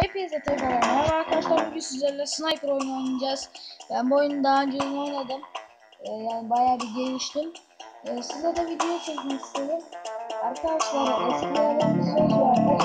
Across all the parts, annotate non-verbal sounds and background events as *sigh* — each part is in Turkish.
Hepinize tekrar merhaba arkadaşlar. Bugün sizlerle sniper oyunu oynayacağız. Ben bu oyunu daha önce oynadım. Ee, yani bayağı bir geliştim. Ee, size de video çekmek istedim. Arkadaşlar eskilerden bir söz vardı.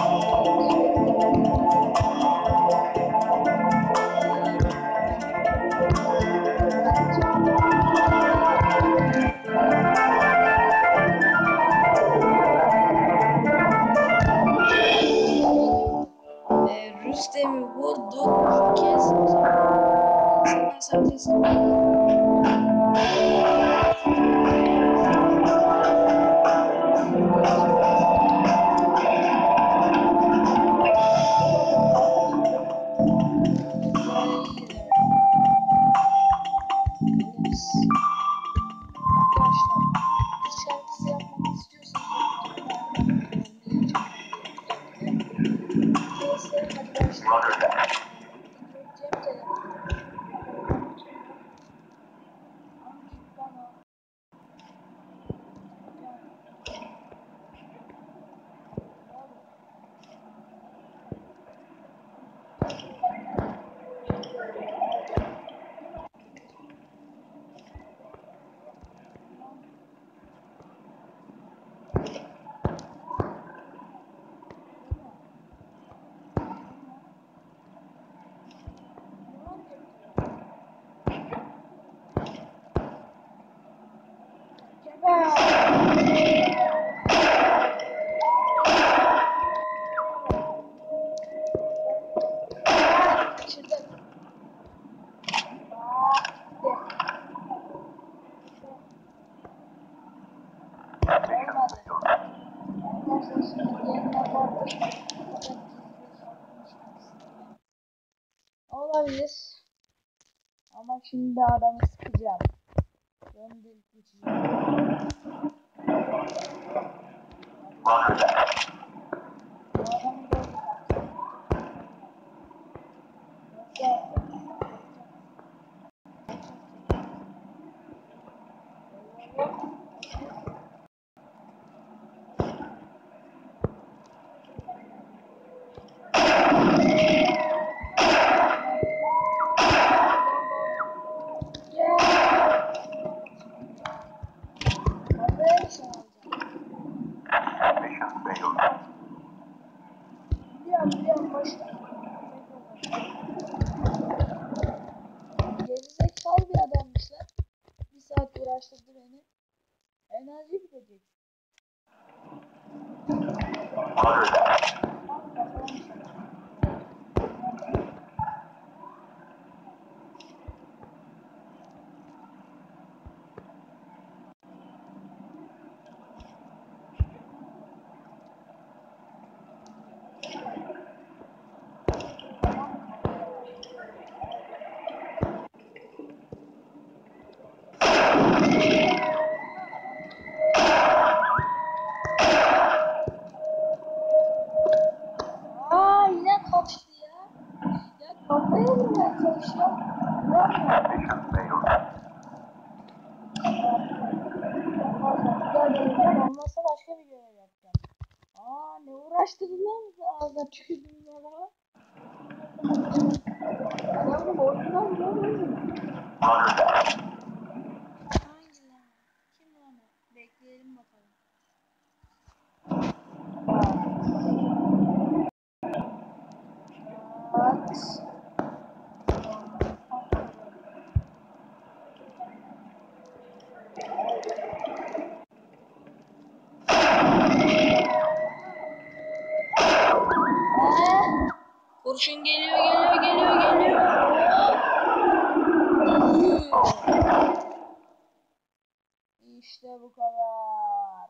Olabilir. Ama şimdi adamı sıkacağım. De geçeceğim. Bu adamı Enerji bitecek. Lan ağzına tükürdün ya bana. Adamı boynuna that. Hangi lan? Kim lan o? Bekleyelim bakalım. Bak. Kurşun geliyor geliyor geliyor geliyor. İşte bu kadar.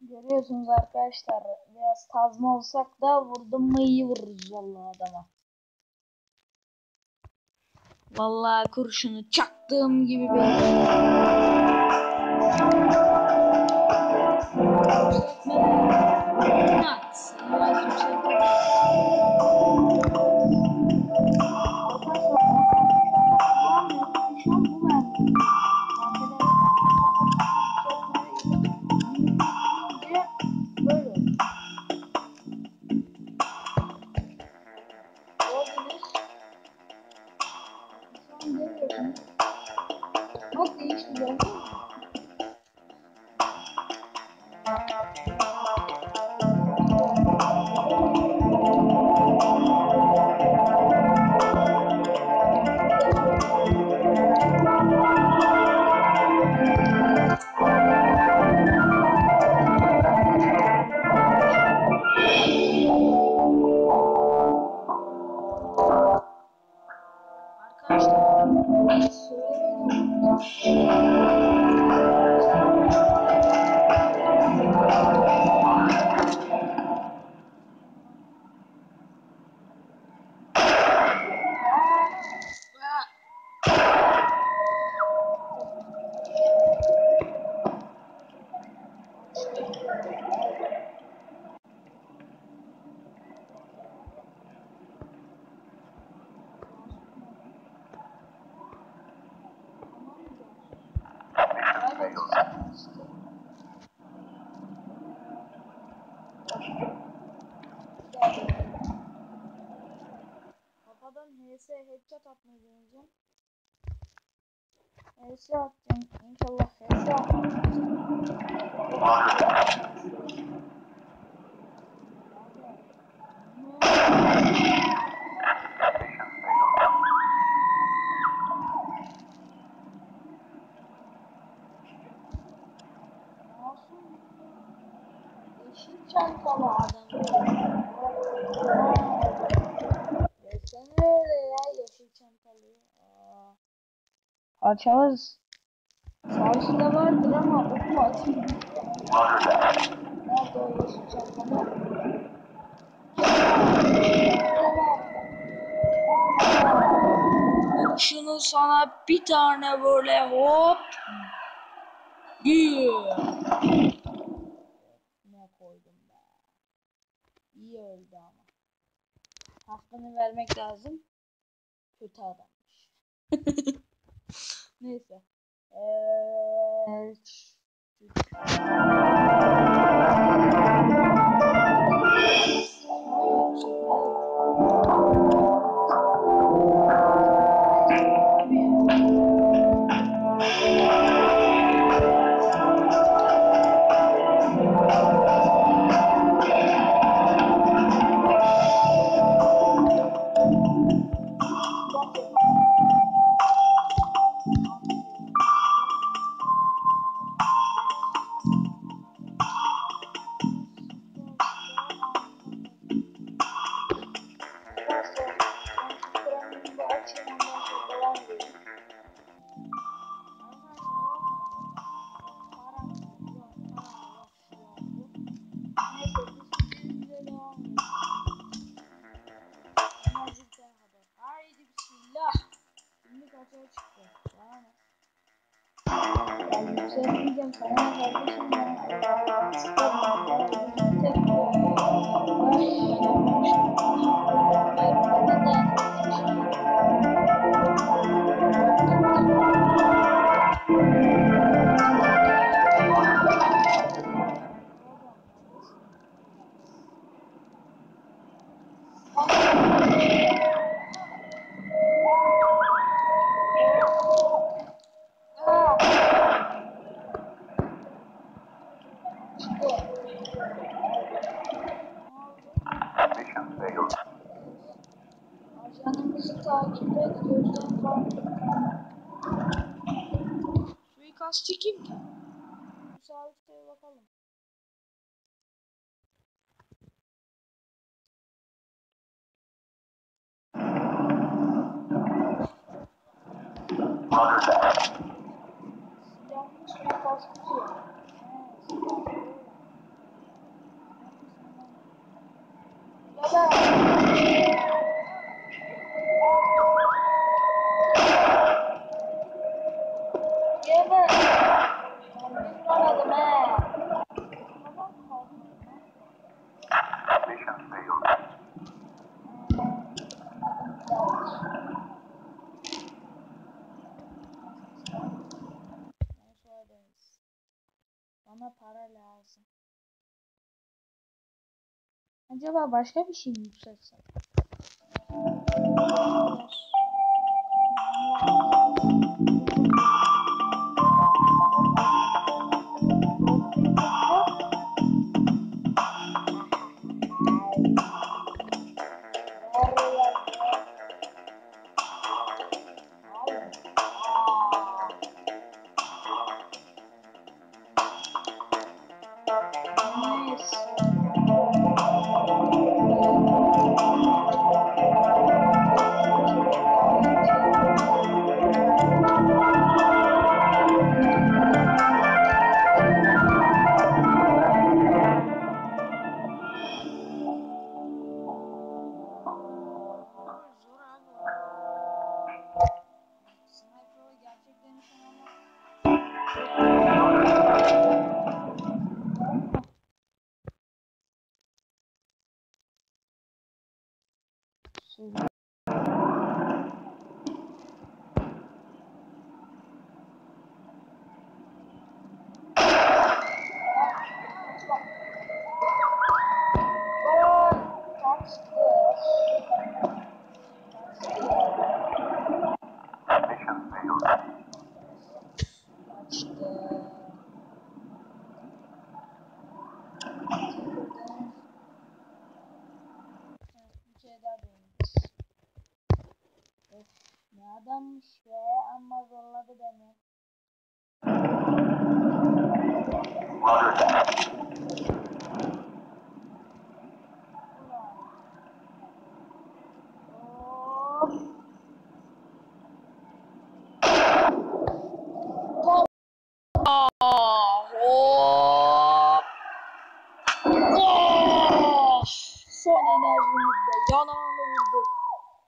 Görüyorsunuz arkadaşlar biraz tazma olsak da vurdum mu iyi vururuz vallahi adama. Vallahi kurşunu çaktığım gibi benim. nuts. Otherwise, you 了。HS atacağım. İnşallah HS atmayacağım. Mission Parçalarız. Sağ vardır ama. Roger that. Nerede o yeşil çantalı? Şunu sana bir tane böyle hop. Yeah. Ne koydum be. İyi öldü ama. Hakkını vermek lazım. Kötü adammış. *laughs* Neyse. Eee... Tamam, tamam. Mission failed. Lazım. Acaba başka bir şey mi yükselsem? Isso.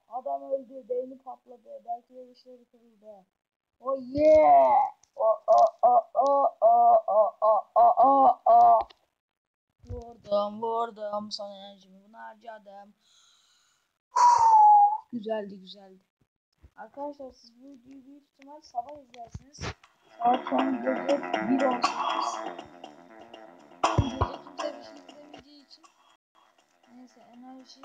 Adam öldü, beyni patladı. Belki de dişleri kırıldı. Oh yeah! Oh oh oh oh oh oh oh oh oh. Vurdum, vurdum. Son enerjimi bunu harcadım. güzeldi, güzeldi. Arkadaşlar siz bu videoyu büyük ihtimal sabah izlersiniz. Saat şu gece 1.18. Gece kimse bir şey izlemeyeceği için. Neyse enerji.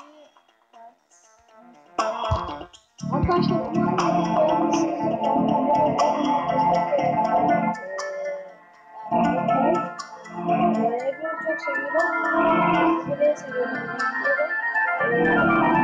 Arkadaşlar umarım videoyu 재미로 스레스레 재미로